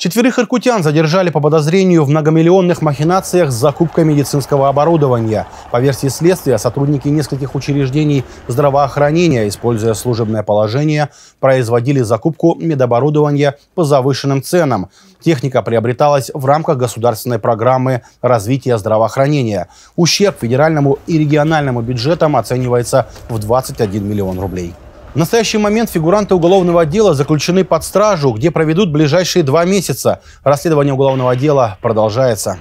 Четверых иркутян задержали по подозрению в многомиллионных махинациях с закупкой медицинского оборудования. По версии следствия, сотрудники нескольких учреждений здравоохранения, используя служебное положение, производили закупку медоборудования по завышенным ценам. Техника приобреталась в рамках государственной программы развития здравоохранения. Ущерб федеральному и региональному бюджетам оценивается в 21 миллион рублей. В настоящий момент фигуранты уголовного дела заключены под стражу, где проведут ближайшие два месяца. Расследование уголовного дела продолжается.